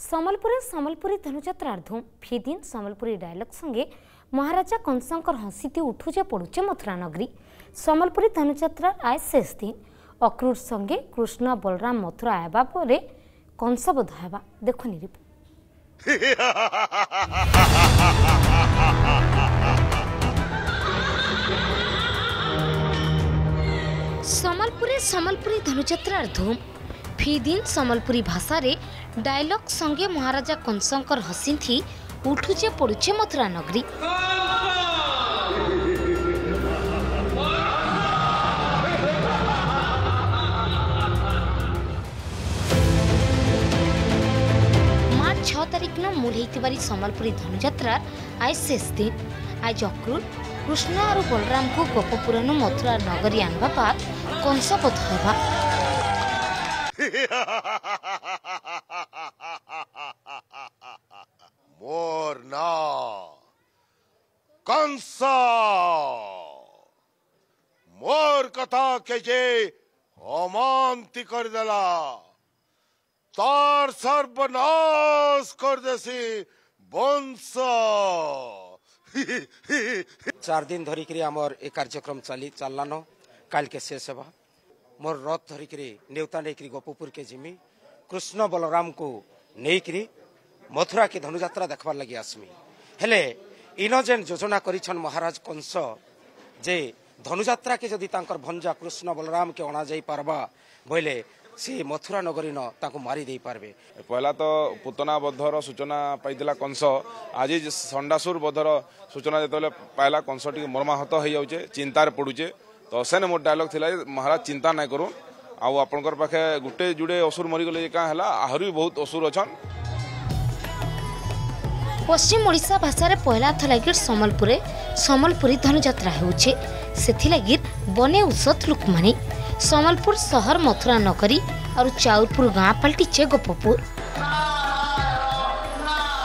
ସମ୍ବଲପୁରରେ ସମ୍ବଲପୁରୀ ଧନୁଯାତ୍ରା ଧୂମ୍ ଫିଦିନ ସମ୍ବଲପୁରୀ ଡାଇଲଗ୍ ସଙ୍ଗେ ମହାରାଜା କଂସଙ୍କର ହସିତି ଉଠୁଛେ ପଡ଼ୁଛେ ମଥୁରା ନଗରୀ ସମ୍ବଲପୁରୀ ଧନୁଯାତ୍ରାର ଆଏ ଶେଷ ଦିନ ଅକ୍ରୁର ସଙ୍ଗେ କୃଷ୍ଣ ବଳରାମ ମଥୁରା ଆଇବା ପରେ କଂସବୋଧ ହେବା ଦେଖୁନି ସମ୍ବଲପୁରରେ ସମ୍ବଲପୁରୀ ଧନୁଯାତ୍ରାର ଧୂମ୍ ଫିଦିନ୍ ସମ୍ବଲପୁରୀ ଭାଷାରେ ଡାଇଲଗ୍ ସଙ୍ଗେ ମହାରାଜା କଂସଙ୍କର ହସିନ୍ଥି ଉଠୁଛେ ପଡ଼ୁଛେ ମଥୁରା ନଗରୀ ମାର୍ଚ୍ଚ ଛଅ ତାରିଖ ଦିନ ମୂଳ ହେଇଥିବାରି ସମ୍ବଲପୁରୀ ଧନୁଯାତ୍ରାର ଶେଷ ଦିନ ଆଜି ଅକ୍ରୁଲ କୃଷ୍ଣ ଆଉ ବଳରାମଙ୍କୁ ଗୋପପୁରନୁ ମଥୁରା ନଗରୀ ଆଣିବା ପାର୍କ କଂସପଥ ହେବା মোর না কংস মোর কথা কে যে অমান্তি করে দেলা তার সর্বনাশ করে দেছি বংশ চার দিন ধরিকি আমার এই কার্যক্রম চালি চালানো কালকে শেষ হবা ମୋର ରଥ ଧରିକିରି ନେଉତା ନେଇକିରି କେ ଯିମି କୃଷ୍ଣ ବଳରାମଙ୍କୁ ନେଇକିରି ମଥୁରାକେ ଧନୁଯାତ୍ରା ଦେଖବାର୍ ଲାଗି ଆସମି ହେଲେ ଇନ ଯେନ୍ ଯୋଜନା କରିଛନ୍ ମହାରାଜ କଂସ ଯେ ଧନୁଯାତ୍ରାକେ ଯଦି ତାଙ୍କର ଭଞ୍ଜା କୃଷ୍ଣ ବଳରାମକେ ଅଣାଯାଇ ପାରବା ବୋଇଲେ ସେ ମଥୁରା ନଗରୀନ ତାଙ୍କୁ ମାରି ଦେଇପାରିବେ ପହିଲା ତ ପୁତନା ପୁତନାବଦ୍ଧର ସୂଚନା ପାଇଥିଲା କଂସ ଆଜି ଷଣ୍ଡାସୁର ବଦ୍ଧର ସୂଚନା ଯେତେବେଳେ ପାଇଲା କଂସ ଟିକେ ମର୍ମାହତ ହେଇଯାଉଛେ ଚିନ୍ତାରେ ପଡ଼ୁଛେ ତ ସେନେ ମୋର ଡାଇଲଗ୍ ଥିଲା ଯେ ମହାରାଜ ଚିନ୍ତା ନାଇଁ କରୁନ୍ ଆଉ ଆପଣଙ୍କର ପାଖେ ଗୋଟେ ଯୁଡ଼େ ଅସୁର ମରିଗଲେ ଯେ କାଁ ହେଲା ଆହୁରି ବି ବହୁତ ଅସୁର ଅଛନ୍ ପଶ୍ଚିମ ଓଡ଼ିଶା ଭାଷାରେ ପହିଲା ଥଲାଗିର ସମ୍ବଲପୁରରେ ସମ୍ବଲପୁରୀ ଧନୁଯାତ୍ରା ହେଉଛେ ସେଥିଲାଗି ବନେ ଔଷଧ ଲୋକମାନେ ସମ୍ବଲପୁର ସହର ମଥୁରା ନଗରୀ ଆଉ ଚାଉରପୁର ଗାଁ ପାଲଟିଛେ ଗୋପପୁର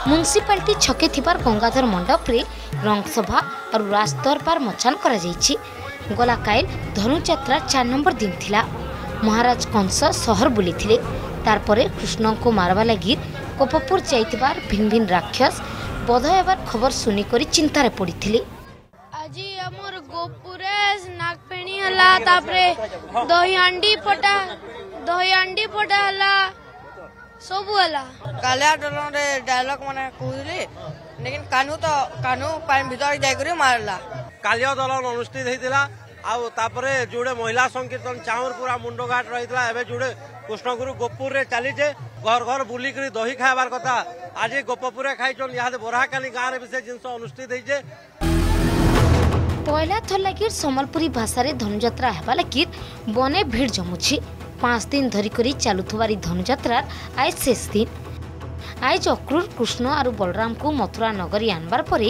ମ୍ୟୁନିସିପାଲିଟି ଛକେ ଥିବାର ଗଙ୍ଗାଧର ମଣ୍ଡପରେ ରଙ୍ଗସଭା ଆଉ ରାଜଦରବାର ମଚାନ କରାଯାଇଛି ଗଲାକାଇଲ ଧନୁଯାତ୍ରା ଚାରି ନମ୍ବର ଦିନ ଥିଲା ମହାରାଜ କଂସ ସହର ବୁଲିଥିଲେ ତାରପରେ କୃଷ୍ଣଙ୍କୁ ମାରବା ଲାଗି କୋପପୁର ଯାଇଥିବାର ଭିନ୍ନ ଭିନ୍ନ ରାକ୍ଷସ ବଧ ହେବାର ଖବର ଶୁଣିକରି ଚିନ୍ତାରେ ପଡ଼ିଥିଲେ ଆଜି ଆମର ଗୋପୁରେ ନାଗପେଣୀ ହେଲା ତାପରେ ଦହି ହାଣ୍ଡି ଫଟା ଦହି ହାଣ୍ଡି ଫଟା ହେଲା ସବୁ ହେଲା କାଲି ଆନ୍ଦୋଳନରେ ଡାଇଲଗ ମାନେ କହୁଥିଲି ଲେକିନ କାନୁ ତ କାନୁ ପାଇଁ ଭିତରେ ଯାଇକରି ମାରିଲା কালিয় দলন অনুষ্ঠিত হয়েছিল আপরে যুড়ে মহিলা সংকীর্তন চাউর পুরা মুন্ডঘাট রয়েছে এবে যুড়ে কৃষ্ণগুরু গোপুরে চালিছে ঘর ঘর বুলিকি দহি খাইবার কথা আজ গোপপুরে খাইছেন ইহাদে বরাহাকালী গাঁরে বি সে জিনিস অনুষ্ঠিত হয়েছে পয়লা থর লাগি সম্বলপুরী ভাষার ধনুযাত্রা হওয়া লাগি বনে ভিড় জমুছি পাঁচ দিন ধরি করে চালু এই ধনুযাত্রার আজ শেষ দিন আজ অক্রুর কৃষ্ণ আর বলরামকে মথুরা নগরী আনবার পরে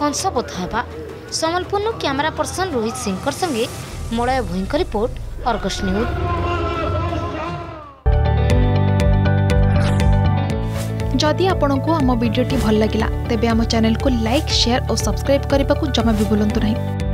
কংসবধ হওয়া समलपुर कैमेरा पर्सन रोहित सिंह संगे मलय भूं रिपोर्ट अर्गस न्यूज जदि आपण को आम भिडी भल लगा तेब आम चेल को लाइक शेयर और सब्सक्राइब करने को जमा भी बुलां नहीं